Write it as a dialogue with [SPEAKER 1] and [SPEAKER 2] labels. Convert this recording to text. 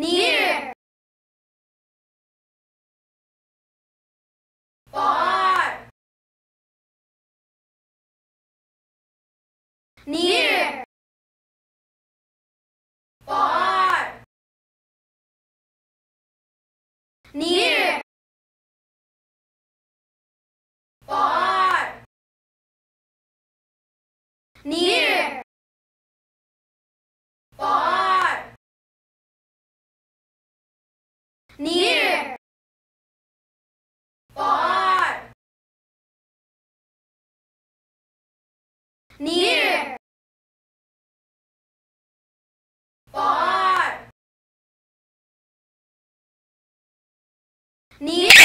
[SPEAKER 1] near. Far. Near. Far. Near. Far. Near far near. Far. Near. Far. Near